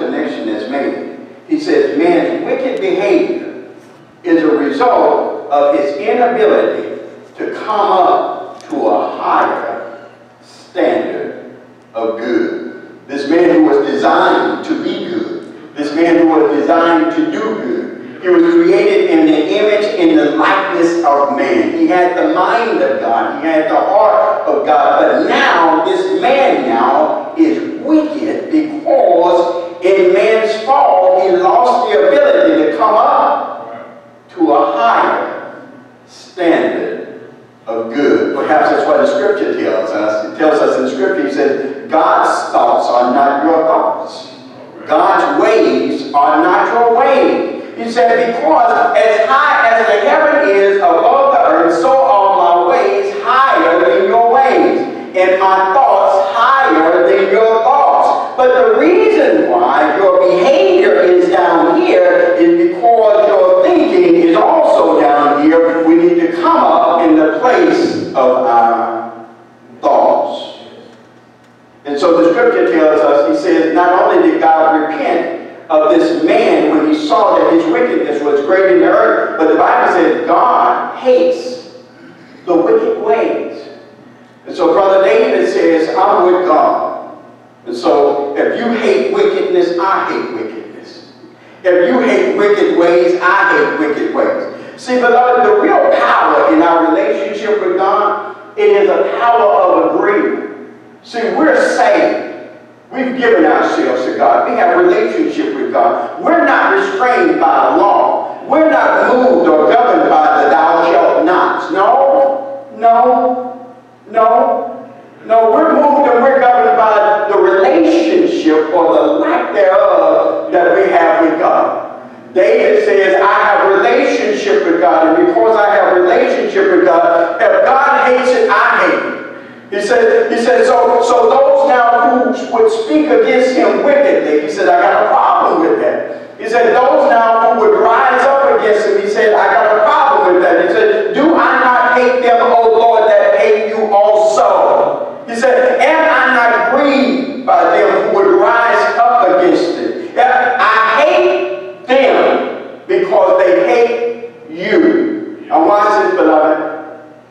connection that's made. He says man's wicked behavior is a result of his inability to come up to a higher standard of good. This man who was designed to be good, this man who was designed to do good, he was created in the image, in the likeness of man. He had the mind of God. He had the heart of God. But now, this man now is wicked because in man's fall, he lost the ability to come up to a higher standard of good. Perhaps that's what the scripture tells us. It tells us in scripture, he says, God's thoughts are not your thoughts. God's ways are not your ways. He said, because as high as the heaven is above the earth, so are my ways higher than your ways, and my thoughts higher than your thoughts. Is because your thinking is also down here. We need to come up in the place of our thoughts. And so the scripture tells us, he says, not only did God repent of this man when he saw that his wickedness was great in the earth. But the Bible says God hates the wicked ways. And so Brother David says, I'm with God. And so if you hate wickedness, I hate wickedness. If you hate wicked ways, I hate wicked ways. See, beloved, the real power in our relationship with God, it is a power of agreement. See, we're saved. We've given ourselves to God. We have a relationship with God. We're not restrained by law. We're not moved or governed by the thou shalt nots. No, no, no, no. We're moved and we're governed David says, I have relationship with God, and because I have relationship with God, if God hates it, I hate it. He said, he said, so, so those now who would speak against him wickedly, he said, I got a problem with that. He said, those now who would rise up against him, he said, I got a problem with that. He said, do I not hate them, O Lord, that hate you also? He said, am I not grieved by them who would rise up against it? I hate them because they hate you. Now watch this, beloved.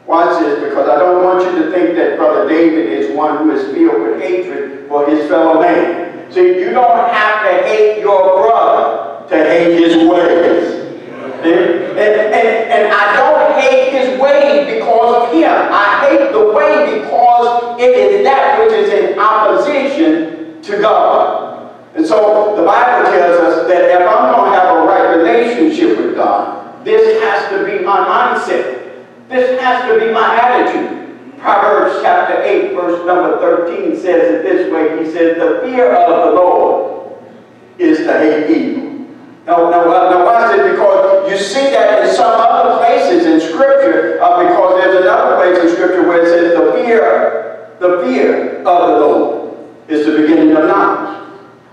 Watch this, because I don't want you to think that Brother David is one who is filled with hatred for his fellow man. See, you don't have to hate your brother to hate his ways. And, and, and, I don't hate his way because of him. I hate the way because it is that which is in opposition to God. And so the Bible tells us that if I'm going to have a right relationship with God, this has to be my mindset. This has to be my attitude. Proverbs chapter 8, verse number 13 says it this way. He says, the fear of the Lord is to hate evil. Now, now, now watch this, because you see that in some other places in Scripture, uh, because there's another place in Scripture where it says the fear, the fear of the Lord is the beginning of knowledge.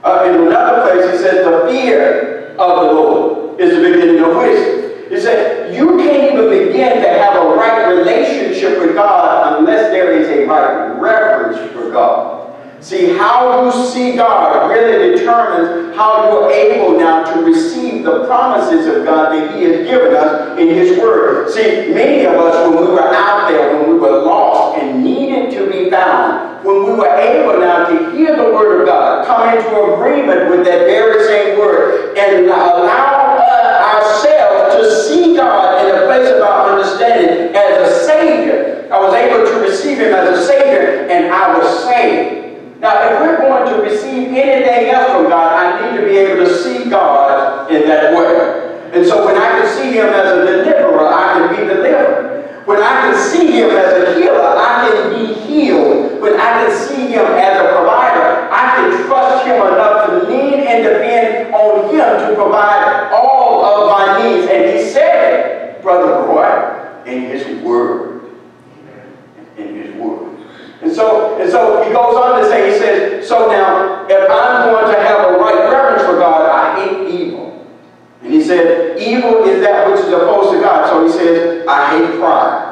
Uh, in another place, he says the fear of the Lord is the beginning of wisdom. He said, you can't even begin to have a right relationship with God unless there is a right reverence for God. See, how you see God really determines how you're able now to receive the promises of God that He has given us in His Word. See, many of us, when we were out there, when we were lost and needed to be found, when we were able now to hear the Word of God, come into agreement with that very same Word, and allow uh, ourselves to see God in a place of our understanding as a Savior. I was able to receive Him as a Savior, and I was saved. Now, if we're going to receive anything else from God, I need to be able to see God in that way. And so when I can see Him as a deliverer, I can be delivered. When I can see Him as a healer, I can be healed. When I can see Him as a provider, I can trust Him enough to lean and depend on Him to provide all of my needs. And He said it, Brother Roy, in His Word. In His Word. And so, and so he goes on to say, he says, so now, if I'm going to have a right reverence for God, I hate evil. And he said, evil is that which is opposed to God. So he says, I hate pride.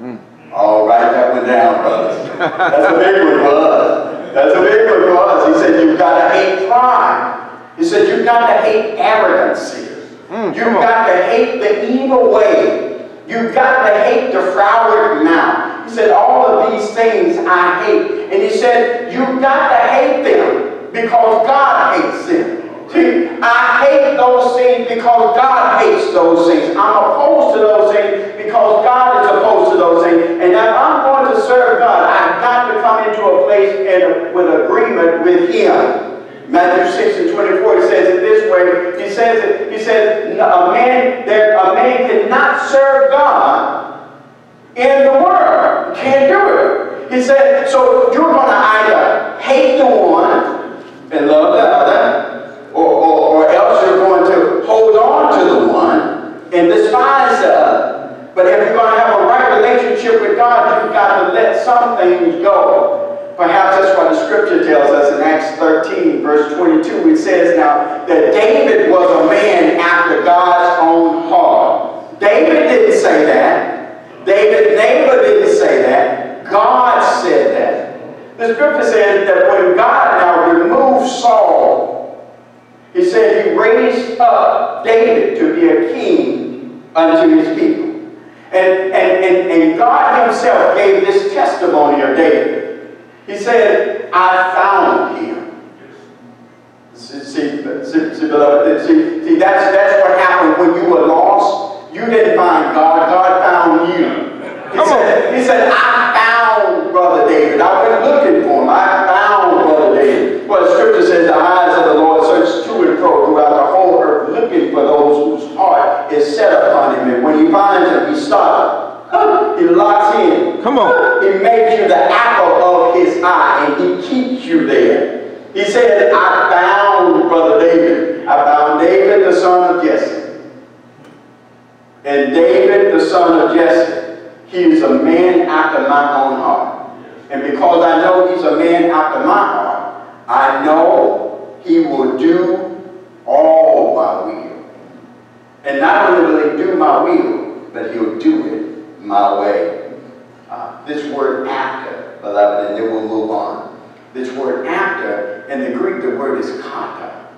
Mm. All right, that went down, brothers. That's a big one for us. That's a big one for us. He said, you've got to hate pride. He said, you've got to hate arrogancy. Mm, you've got to hate the evil way. You've got to hate the froward mouth. He said, all of these things I hate. And he said, you've got to hate them because God hates them. See, I hate those things because God hates those things. I'm opposed to those things because God is opposed to those things. And if I'm going to serve God, I've got to come into a place in, with agreement with Him. Matthew 6 and 24 he says it this way. He says it, he says, a man, there, a man cannot serve God in the world. Can't do it. He said, so you're going to either hate the one and love the other, or, or, or else you're going to hold on to the one and despise the other. But if you're going to have a right relationship with God, you've got to let some things go. Perhaps that's what the scripture tells us in Acts 13, verse 22. It says now that David was a man after God's own heart. David didn't say that. David neighbor didn't say that. God said that. The scripture says that when God now removed Saul, he said he raised up David to be a king unto his people. And, and, and, and God himself gave this testimony of David. He said, I found him. See, see, see, see, beloved, see, see that's, that's what happened when you were lost. You didn't find God, God found you. He Come said, he said, I found Brother David. I went looking for him. I found Brother David. Well, the scripture says the eyes of the Lord search to and fro throughout the whole earth, looking for those whose heart is set upon him. And when he finds him, he stops. He locks in. Come on. He makes you the apple of his eye, and he keeps you there. He said, I found Brother David. I found David, the son of Jesse. And David, the son of Jesse, he is a man after my own heart. And because I know he's a man after my heart, I know he will do all my will. And not only will he do my will, but he'll do it my way. Uh, this word after, beloved, and then we'll move on. This word after, in the Greek, the word is kata.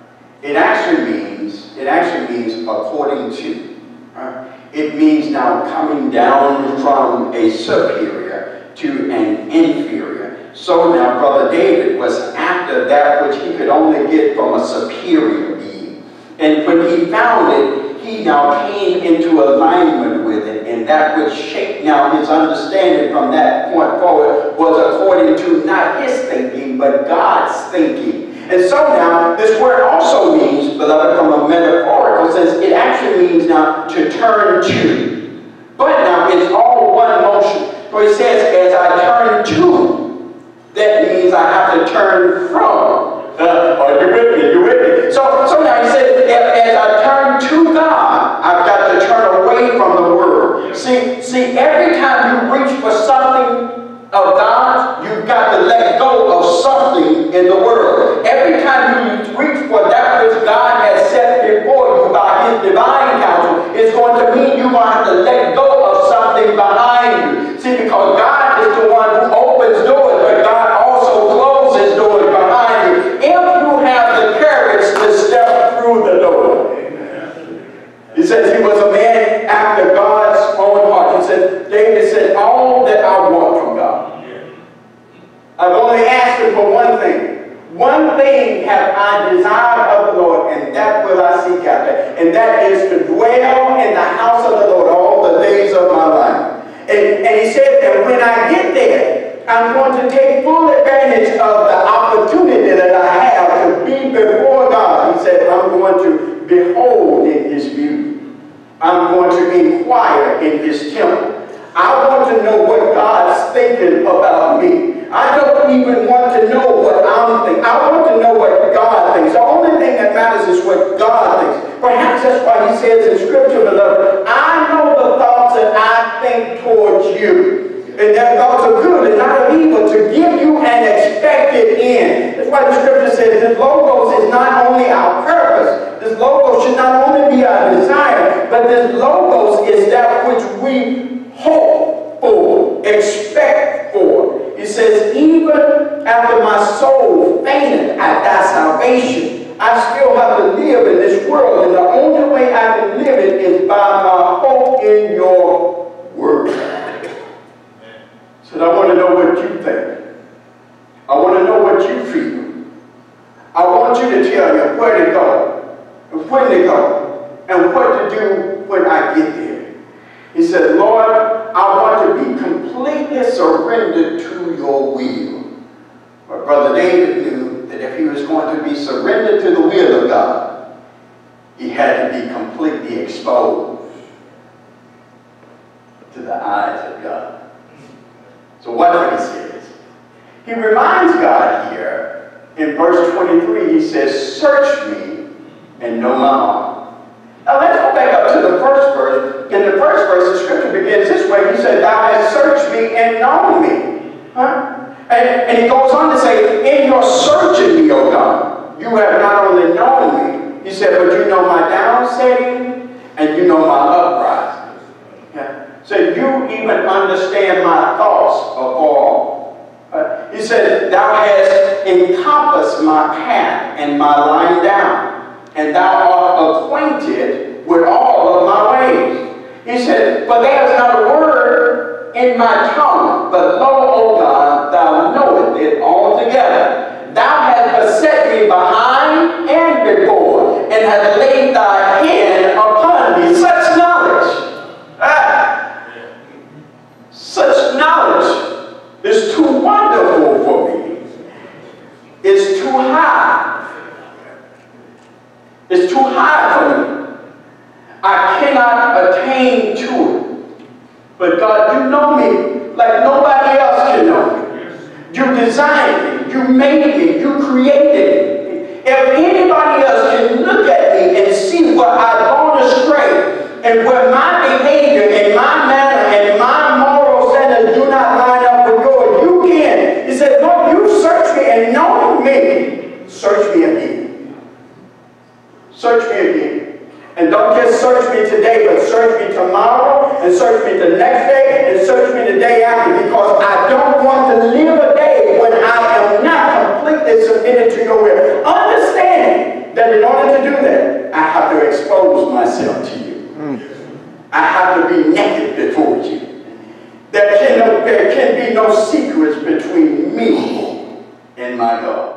It actually means, it actually means according to. Right? It means now coming down from a superior to an inferior. So now Brother David was after that which he could only get from a superior being. And when he found it, he now came into alignment with it, and that which shaped now his understanding from that point forward was according to not his thinking, but God's thinking. And so now, this word also means, beloved, from a metaphorical sense, it actually means now to turn to. But now it's all one motion. For he says, as I turn to, that means I have to turn from. Uh, are you with me? You with me? So, so now he said, as I turn to God, I've got to turn away from the world. See, see, every time you reach for something of God, you've got to let go of something in the world. Every time you reach for that which God has set before you by His divine counsel, it's going to mean you're going to have to let go of something behind you. See, because God is the one who opens doors, but God also closes doors behind you. If you have the courage to step through the door. He says he was a man after God's own heart. He said, David said, all that I want from God. I've only asked him for one thing. One thing have I desired of the Lord, and that will I seek after. And that is to dwell in the house of the Lord all the days of my life. And, and he said that when I get there, I'm going to take full advantage of the opportunity that I have to be before God. He said, I'm going to behold in his beauty. I'm going to inquire in his temple. I want to know what God's thinking about me. I don't even want to know what I'm thinking. I want to know what God thinks. The only thing that matters is what God thinks. Perhaps that's why he says in Scripture, beloved, I know the thoughts that I think towards you. And that thoughts are good and not of evil to give you an expected end. That's why the scripture says this logos is not only our purpose. This logos should not only be our desire, but this logos is that which we hope for, expect for. It says, even after my soul fainted at thy salvation, I still have to live in this world, and the only way I can live it is by my hope in your word. So I want to know what you think. I want to know what you feel. I want you to tell me where to go, and when to go, and what to do when I get there. He said, Lord, I want to be completely surrendered to your will. But Brother David knew that if he was going to be surrendered to the will of God, he had to be completely exposed to the eyes of God. So what he says? He reminds God here in verse 23, he says, Search me and know my heart. Now let's go back up to the first verse. In the first verse, the scripture begins this way. He said, Thou hast searched me and known me. Huh? And, and he goes on to say, In your searching me, O God, you have not only known me, he said, but you know my downsetting and you know my uprising. So you even understand my thoughts of all. He said, Thou hast encompassed my path and my lying down, and thou art acquainted with all of my ways. He said, But there is not a word in my tongue, but lo, O God, thou knowest it altogether. Thou hast beset me behind and before, and hast laid thy hand upon me. Such knowledge. Ah, such knowledge is too wonderful for me. It's too high. It's too high for me. I cannot attain to it. But God, you know me like nobody else can know me. You designed me. You made me. You created me. If anybody else can look at me and see where I've gone astray and where my behavior and my manner and my moral standards do not line up with yours, you can. He said, Lord, you search me and know me. Search me again. Search me again. And don't just search me today, but search me tomorrow, and search me the next day, and search me the day after, because I don't want to live a day when I am not completely submitted to your will. Understanding that in order to do that, I have to expose myself to you. Hmm. I have to be naked before you. There can, no, there can be no secrets between me and my God.